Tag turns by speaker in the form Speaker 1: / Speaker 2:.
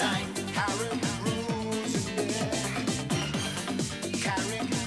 Speaker 1: time. Carry rules, yeah. Carry